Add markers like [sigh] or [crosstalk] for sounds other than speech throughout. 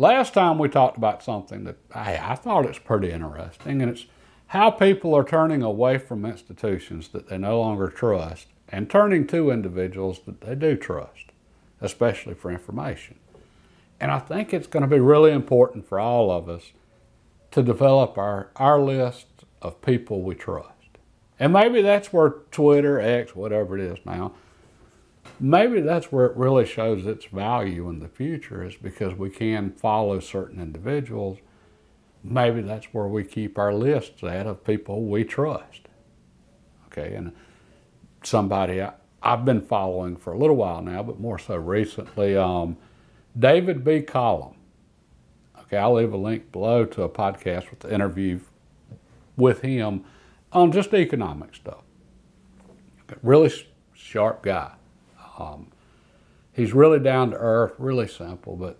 Last time we talked about something that hey, I thought it's pretty interesting, and it's how people are turning away from institutions that they no longer trust and turning to individuals that they do trust, especially for information. And I think it's going to be really important for all of us to develop our, our list of people we trust. And maybe that's where Twitter, X, whatever it is now, maybe that's where it really shows its value in the future is because we can follow certain individuals. Maybe that's where we keep our lists at of people we trust. Okay, and somebody I, have been following for a little while now, but more so recently, um, David B. Collum. Okay, I'll leave a link below to a podcast with the interview with him on just economic stuff. Really sharp guy. Um, he's really down to earth, really simple, but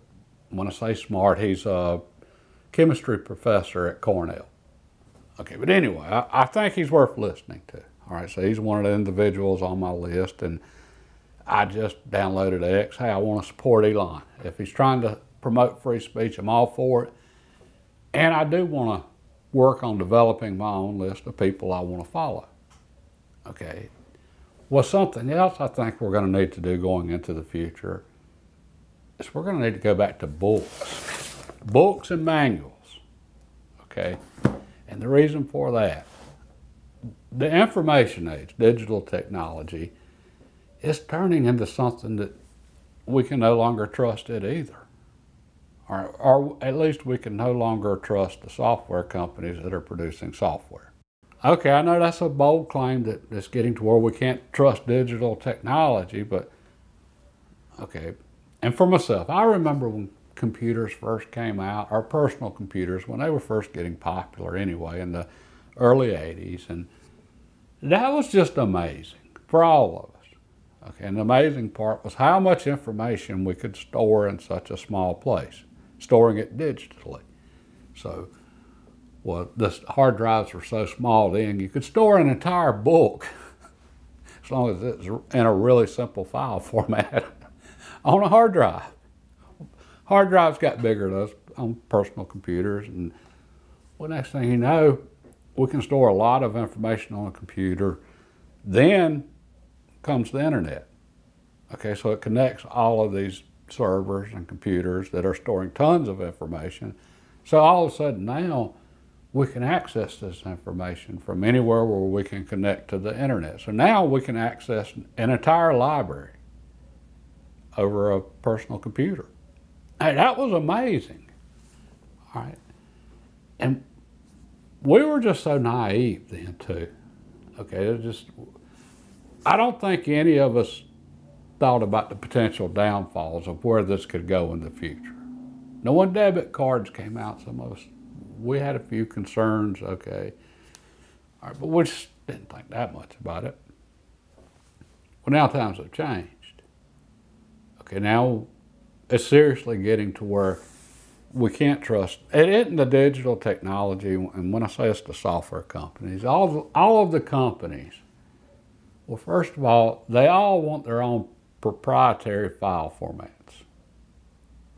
when I say smart, he's a chemistry professor at Cornell. Okay, but anyway, I, I think he's worth listening to. All right, so he's one of the individuals on my list, and I just downloaded X. Hey, I want to support Elon. If he's trying to promote free speech, I'm all for it. And I do want to work on developing my own list of people I want to follow. Okay, well, something else I think we're going to need to do going into the future is we're going to need to go back to books, books and manuals. Okay, and the reason for that, the information age, digital technology, is turning into something that we can no longer trust it either. Or, or at least we can no longer trust the software companies that are producing software. Okay, I know that's a bold claim that it's getting to where we can't trust digital technology, but okay. And for myself, I remember when computers first came out, our personal computers, when they were first getting popular anyway in the early 80s. And that was just amazing for all of us. Okay, and the amazing part was how much information we could store in such a small place, storing it digitally. So well, the hard drives were so small then, you could store an entire book [laughs] as long as it's in a really simple file [laughs] format on a hard drive. Hard drives got bigger those on personal computers, and well, next thing you know, we can store a lot of information on a computer. Then comes the internet. Okay, so it connects all of these servers and computers that are storing tons of information. So all of a sudden now, we can access this information from anywhere where we can connect to the internet. So now we can access an entire library over a personal computer. That was amazing. All right. And we were just so naive then too. Okay, it just I don't think any of us thought about the potential downfalls of where this could go in the future. No one debit cards came out, so us we had a few concerns, okay. All right, but we just didn't think that much about it. Well, now times have changed. Okay, now it's seriously getting to where we can't trust. It isn't the digital technology, and when I say it's the software companies, all, all of the companies, well, first of all, they all want their own proprietary file formats.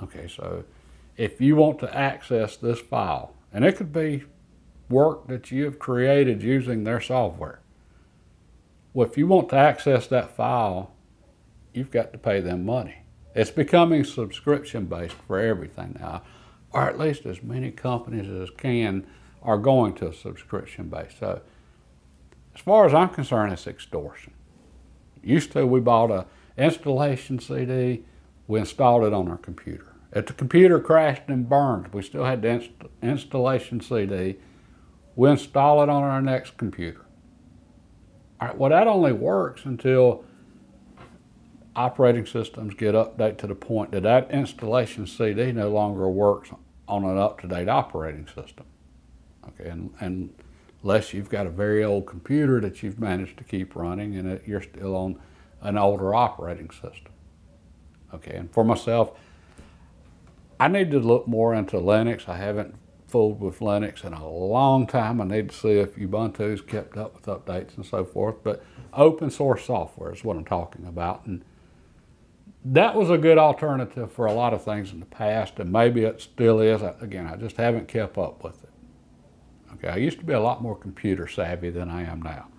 Okay, so if you want to access this file, and it could be work that you have created using their software. Well, if you want to access that file, you've got to pay them money. It's becoming subscription based for everything now, or at least as many companies as can are going to a subscription based. So, as far as I'm concerned, it's extortion. Used to, we bought a installation CD, we installed it on our computer. If the computer crashed and burned, we still had the inst installation CD. We install it on our next computer. All right, well, that only works until operating systems get updated to the point that that installation CD no longer works on an up-to-date operating system. Okay, and, and unless you've got a very old computer that you've managed to keep running and it, you're still on an older operating system. Okay, and for myself, I need to look more into Linux. I haven't fooled with Linux in a long time. I need to see if Ubuntu's kept up with updates and so forth. But open source software is what I'm talking about. And that was a good alternative for a lot of things in the past, and maybe it still is. Again, I just haven't kept up with it. Okay, I used to be a lot more computer savvy than I am now.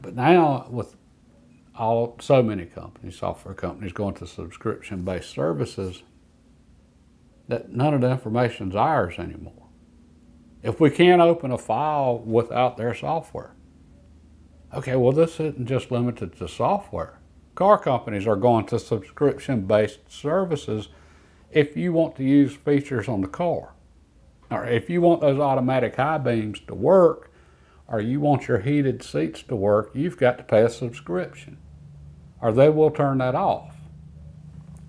But now, with all so many companies, software companies going to subscription-based services, that none of the information's ours anymore. If we can't open a file without their software, okay, well, this isn't just limited to software. Car companies are going to subscription-based services if you want to use features on the car. Or if you want those automatic high beams to work, or you want your heated seats to work, you've got to pay a subscription, or they will turn that off.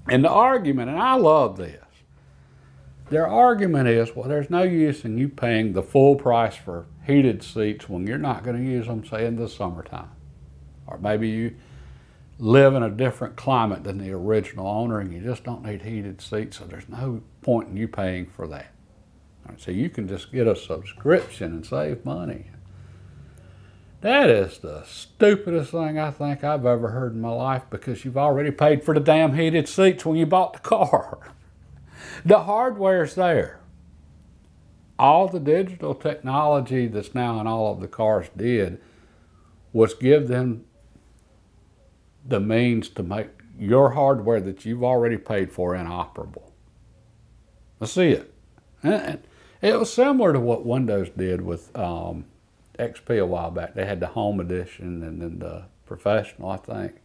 And the argument, and I love this, their argument is, well, there's no use in you paying the full price for heated seats when you're not going to use them, say, in the summertime. Or maybe you live in a different climate than the original owner and you just don't need heated seats, so there's no point in you paying for that. Right, so you can just get a subscription and save money. That is the stupidest thing I think I've ever heard in my life because you've already paid for the damn heated seats when you bought the car. [laughs] The hardware's there. All the digital technology that's now in all of the cars did was give them the means to make your hardware that you've already paid for inoperable. I see it. And it was similar to what Windows did with um, XP a while back. They had the Home Edition and then the Professional, I think.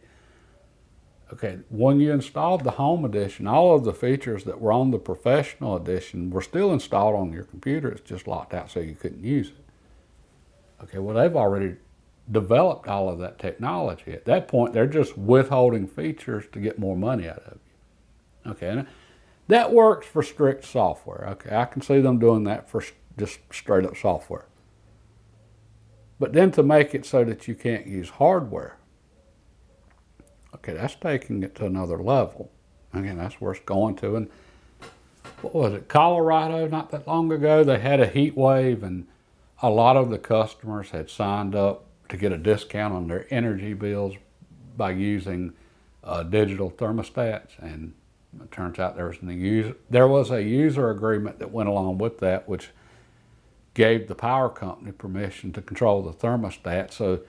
Okay, when you installed the Home Edition, all of the features that were on the Professional Edition were still installed on your computer. It's just locked out so you couldn't use it. Okay, well, they've already developed all of that technology. At that point, they're just withholding features to get more money out of you. Okay, and that works for strict software. Okay, I can see them doing that for just straight up software. But then to make it so that you can't use hardware, Okay, that's taking it to another level. Again, that's where it's going to. And what was it, Colorado, not that long ago, they had a heat wave and a lot of the customers had signed up to get a discount on their energy bills by using uh, digital thermostats. And it turns out there was, a user, there was a user agreement that went along with that, which gave the power company permission to control the thermostat. So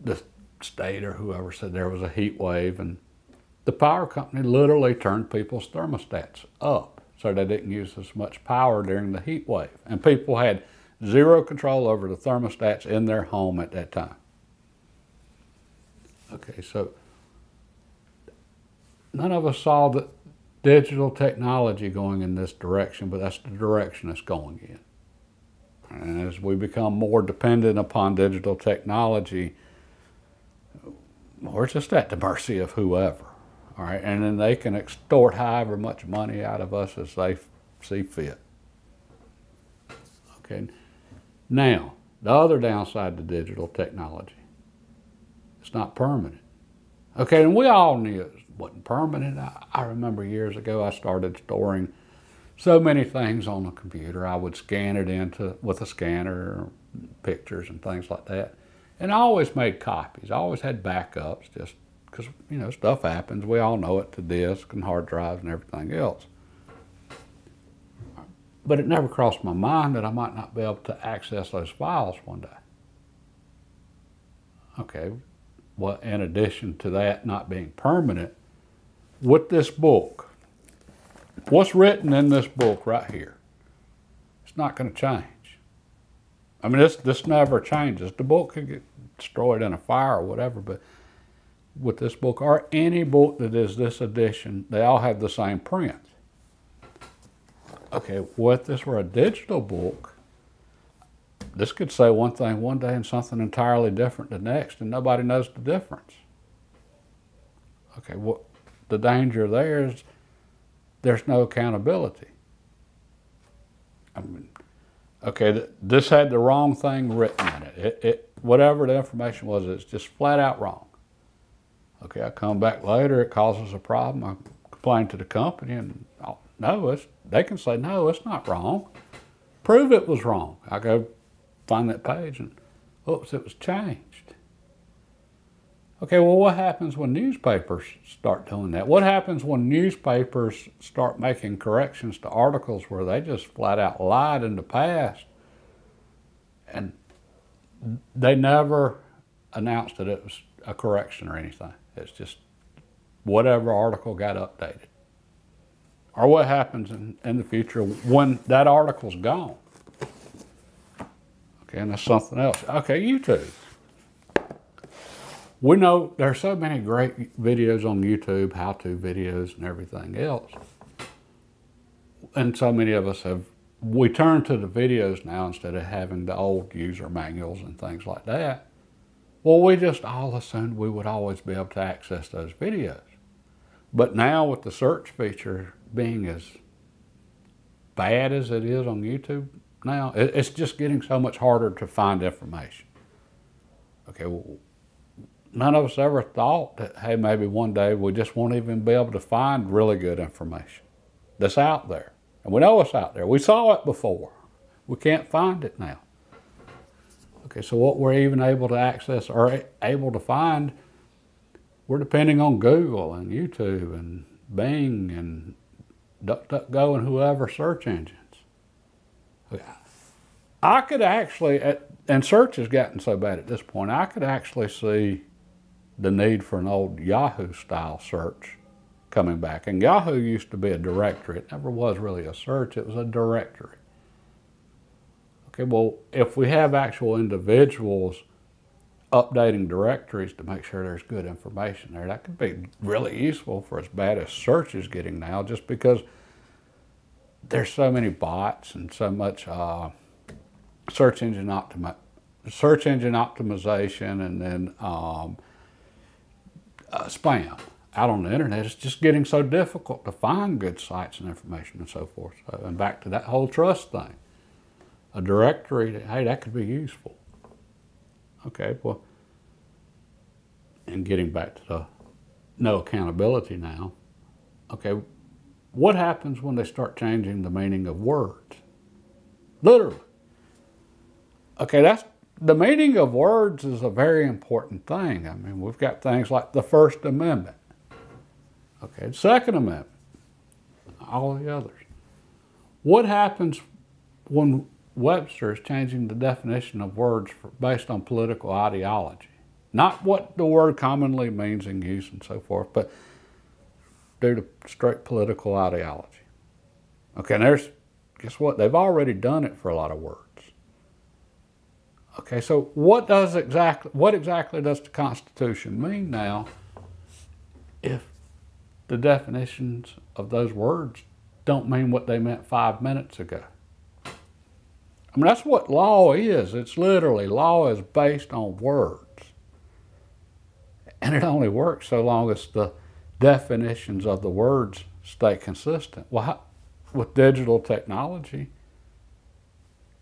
the state or whoever said there was a heat wave and the power company literally turned people's thermostats up so they didn't use as much power during the heat wave. And people had zero control over the thermostats in their home at that time. Okay, so none of us saw the digital technology going in this direction, but that's the direction it's going in. And as we become more dependent upon digital technology, we're just at the mercy of whoever. All right, and then they can extort however much money out of us as they see fit. Okay, now the other downside to digital technology, it's not permanent. Okay, and we all knew it wasn't permanent. I, I remember years ago I started storing so many things on the computer. I would scan it into with a scanner, pictures and things like that. And I always made copies. I always had backups just because, you know, stuff happens. We all know it to disk and hard drives and everything else. But it never crossed my mind that I might not be able to access those files one day. Okay, well, in addition to that not being permanent, with this book, what's written in this book right here, it's not going to change. I mean, this, this never changes. The book could get destroyed in a fire or whatever, but with this book, or any book that is this edition, they all have the same print. Okay, what if this were a digital book, this could say one thing one day and something entirely different the next, and nobody knows the difference. Okay, what the danger there is there's no accountability. I mean, okay, this had the wrong thing written in it. It, it. Whatever the information was, it's just flat out wrong. Okay, I come back later, it causes a problem. I complain to the company, and oh, no, it's, they can say, no, it's not wrong. Prove it was wrong. I go find that page, and oops, it was changed. Okay, well, what happens when newspapers start doing that? What happens when newspapers start making corrections to articles where they just flat out lied in the past and they never announced that it was a correction or anything? It's just whatever article got updated. Or what happens in, in the future when that article's gone? Okay, and that's something else. Okay, YouTube we know there are so many great videos on YouTube, how-to videos and everything else. And so many of us have, we turn to the videos now instead of having the old user manuals and things like that. Well, we just all assumed we would always be able to access those videos. But now with the search feature being as bad as it is on YouTube now, it's just getting so much harder to find information. Okay, well, none of us ever thought that, hey, maybe one day we just won't even be able to find really good information that's out there. And we know it's out there. We saw it before. We can't find it now. Okay, so what we're even able to access or able to find, we're depending on Google and YouTube and Bing and DuckDuckGo and whoever search engines. I could actually, and search has gotten so bad at this point, I could actually see the need for an old Yahoo style search coming back. And Yahoo used to be a directory. It never was really a search, it was a directory. Okay, well, if we have actual individuals updating directories to make sure there's good information there, that could be really useful for as bad as search is getting now, just because there's so many bots and so much uh, search engine optimi search engine optimization and then um, uh, spam out on the internet. It's just getting so difficult to find good sites and information and so forth. So, and back to that whole trust thing. A directory, hey, that could be useful. Okay, well, and getting back to the no accountability now. Okay, what happens when they start changing the meaning of words? Literally. Okay, that's the meaning of words is a very important thing. I mean, we've got things like the First Amendment, okay, Second Amendment, all the others. What happens when Webster is changing the definition of words for, based on political ideology? Not what the word commonly means in use and so forth, but due to straight political ideology. Okay, and there's, guess what? They've already done it for a lot of words. Okay, so what does exactly what exactly does the Constitution mean now if the definitions of those words don't mean what they meant five minutes ago? I mean, that's what law is. It's literally law is based on words. And it only works so long as the definitions of the words stay consistent. Well, with digital technology,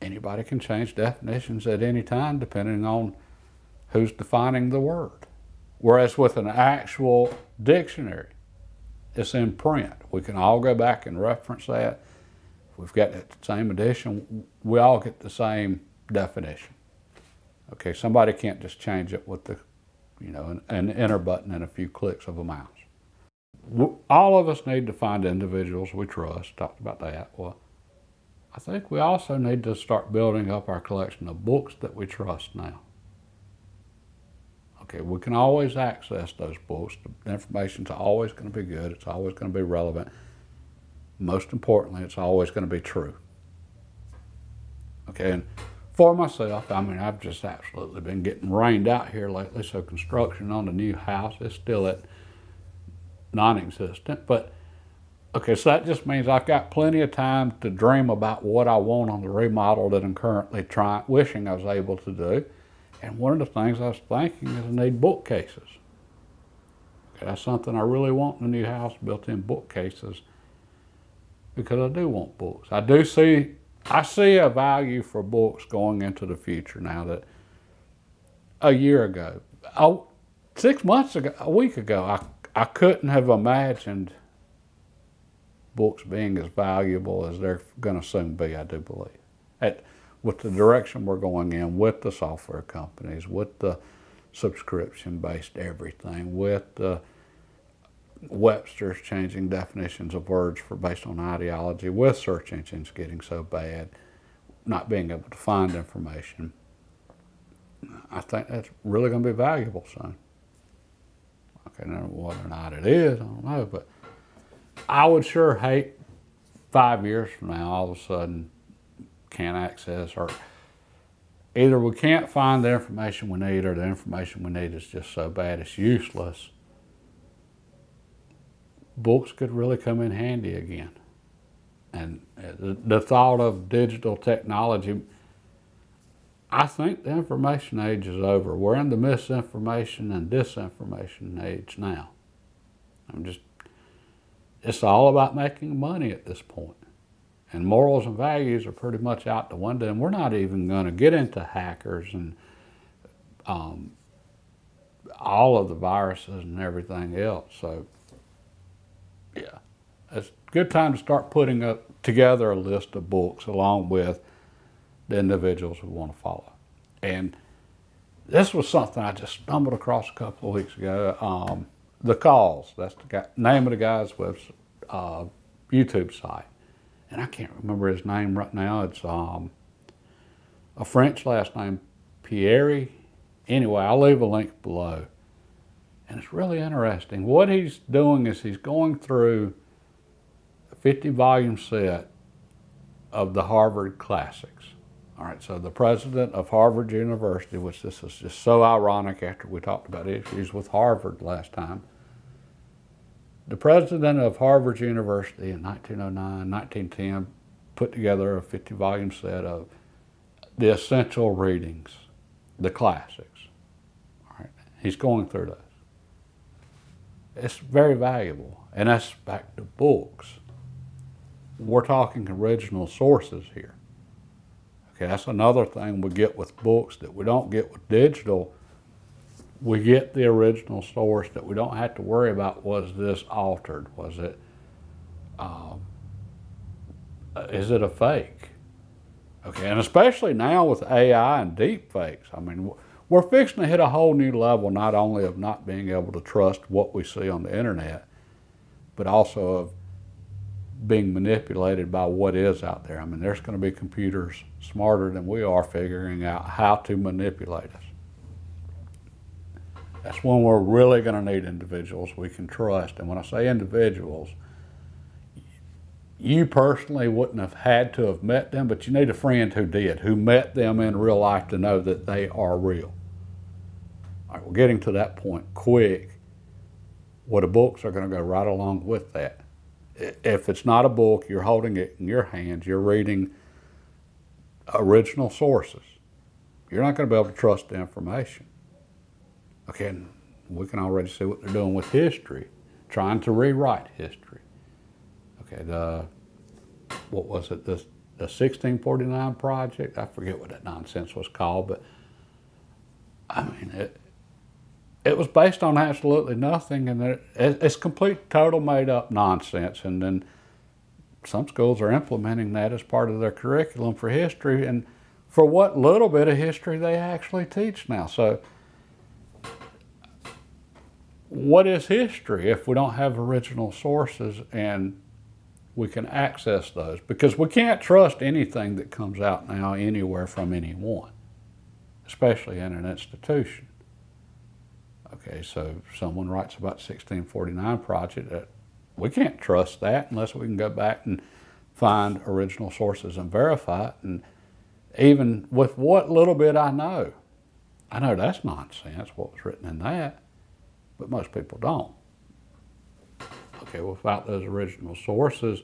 anybody can change definitions at any time depending on who's defining the word. Whereas with an actual dictionary, it's in print. We can all go back and reference that. If we've got the same edition, we all get the same definition. Okay, somebody can't just change it with the, you know, an, an enter button and a few clicks of a mouse. All of us need to find individuals we trust. Talked about that. Well, I think we also need to start building up our collection of books that we trust now. Okay, we can always access those books. The information's always going to be good. It's always going to be relevant. Most importantly, it's always going to be true. Okay, and for myself, I mean, I've just absolutely been getting rained out here lately, so construction on the new house is still at non-existent, but Okay, so that just means I've got plenty of time to dream about what I want on the remodel that I'm currently trying, wishing I was able to do. And one of the things I was thinking is I need bookcases. Okay, that's something I really want in a new house, built-in bookcases, because I do want books. I do see, I see a value for books going into the future now that a year ago, oh, six months ago, a week ago, I, I couldn't have imagined books being as valuable as they're going to soon be, I do believe. At, with the direction we're going in, with the software companies, with the subscription based everything with uh, Webster's changing definitions of words for based on ideology, with search engines getting so bad, not being able to find information. I think that's really going to be valuable soon. Okay, now whether or not it is, I don't know, but I would sure hate five years from now all of a sudden can't access or either we can't find the information we need or the information we need is just so bad it's useless. Books could really come in handy again. And the, thought of digital technology, I think the information age is over. We're in the misinformation and disinformation age now. I'm just, it's all about making money at this point. And morals and values are pretty much out the window. And we're not even going to get into hackers and um, all of the viruses and everything else. So, yeah, it's a good time to start putting up together a list of books along with the individuals we want to follow. And this was something I just stumbled across a couple of weeks ago. Um, the Cause, that's the guy, name of the guy's web, uh, YouTube site and I can't remember his name right now. It's um, a French last name, Pierre. Anyway, I'll leave a link below. And it's really interesting. What he's doing is he's going through a 50 volume set of the Harvard Classics. All right, so the president of Harvard University, which this is just so ironic after we talked about issues with Harvard last time, the president of Harvard University in 1909, 1910 put together a 50 volume set of the essential readings, the classics. All right. He's going through those. It's very valuable, and that's back to books. We're talking original sources here. Okay, that's another thing we get with books that we don't get with digital we get the original source that we don't have to worry about was this altered? Was it, um, is it a fake? Okay, and especially now with AI and deep fakes, I mean, we're fixing to hit a whole new level not only of not being able to trust what we see on the internet, but also of being manipulated by what is out there. I mean, there's going to be computers smarter than we are figuring out how to manipulate us. That's when we're really going to need individuals we can trust. And when I say individuals, you personally wouldn't have had to have met them, but you need a friend who did, who met them in real life to know that they are real. All right, we're getting to that point quick. Well, the books are going to go right along with that. If it's not a book, you're holding it in your hands, you're reading original sources. You're not going to be able to trust the information. Okay, we can already see what they're doing with history, trying to rewrite history. Okay, the, what was it, the, the 1649 project? I forget what that nonsense was called, but I mean, it, it was based on absolutely nothing, and it, it's complete, total made up nonsense. And then some schools are implementing that as part of their curriculum for history, and for what little bit of history they actually teach now. So what is history if we don't have original sources and we can access those? Because we can't trust anything that comes out now anywhere from anyone, especially in an institution. Okay, so someone writes about 1649 project, uh, we can't trust that unless we can go back and find original sources and verify it. And even with what little bit I know, I know that's nonsense, what was written in that but most people don't. Okay, without those original sources,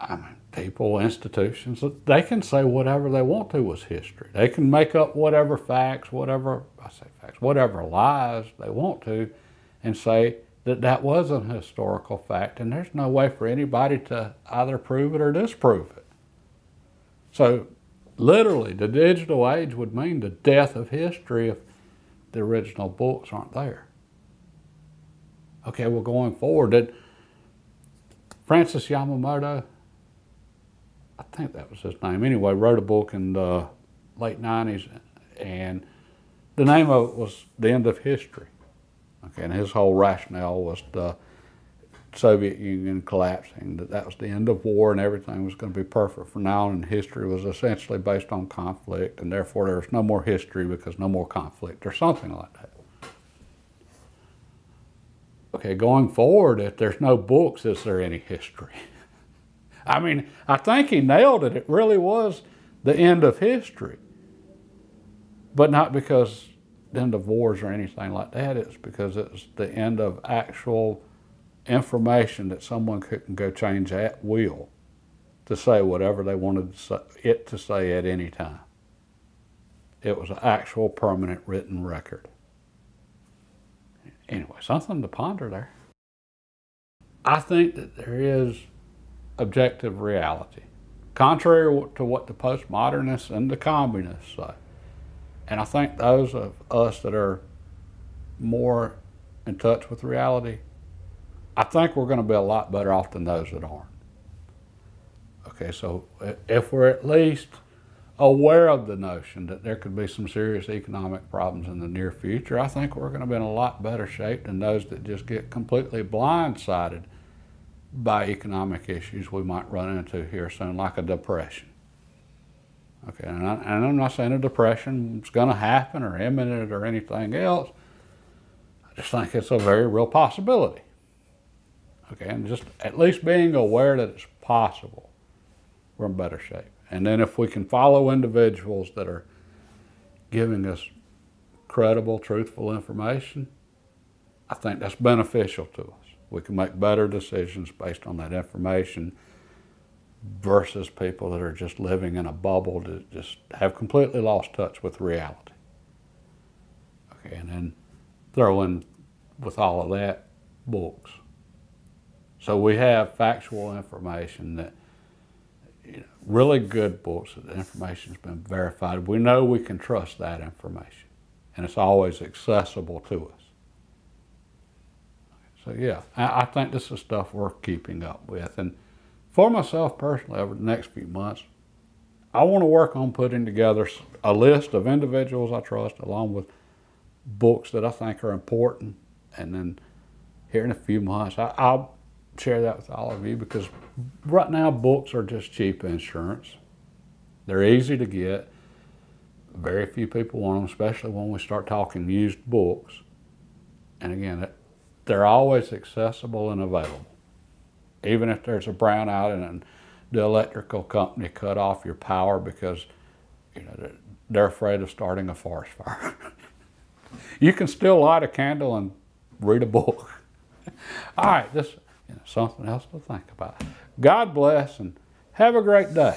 I mean, people, institutions, they can say whatever they want to was history. They can make up whatever facts, whatever, I say facts, whatever lies they want to, and say that that was an historical fact, and there's no way for anybody to either prove it or disprove it. So, literally, the digital age would mean the death of history if the original books aren't there. Okay, well, going forward, did Francis Yamamoto, I think that was his name, anyway, wrote a book in the late 90s, and the name of it was The End of History. Okay, and his whole rationale was the Soviet Union collapsing, that that was the end of war and everything was going to be perfect from now on. And history was essentially based on conflict, and therefore there was no more history because no more conflict, or something like that. Okay, going forward, if there's no books, is there any history? [laughs] I mean, I think he nailed it. It really was the end of history. But not because the end of wars or anything like that. It's because it's the end of actual information that someone couldn't go change at will to say whatever they wanted it to say at any time. It was an actual permanent written record. Anyway, something to ponder there. I think that there is objective reality, contrary to what the postmodernists and the communists say. And I think those of us that are more in touch with reality, I think we're going to be a lot better off than those that aren't. Okay, so eh, if we're at least aware of the notion that there could be some serious economic problems in the near future, I think we're going to be in a lot better shape than those that just get completely blindsided by economic issues we might run into here soon, like a depression. Okay, and, I, I'm not saying a depression is going to happen or imminent or anything else. I just think it's a very real possibility. Okay, and just at least being aware that it's possible, we're in better shape. And then if we can follow individuals that are giving us credible, truthful information, I think that's beneficial to us. We can make better decisions based on that information versus people that are just living in a bubble that just have completely lost touch with reality. Okay, and then throw in with all of that books. So we have factual information that you know, really good books that the information's been verified. We know we can trust that information, and it's always accessible to us. So yeah, I, I think this is stuff worth keeping up with. And for myself personally, over the next few months, I want to work on putting together a list of individuals I trust, along with books that I think are important. And then here in a few months, I, will share that with all of you because right now books are just cheap insurance. They're easy to get. Very few people want them, especially when we start talking used books. And again, they're always accessible and available. Even if there's a brownout and the electrical company cut off your power because you know they're afraid of starting a forest fire. [laughs] you can still light a candle and read a book. [laughs] All right, just you know, something else to think about. God bless and have a great day.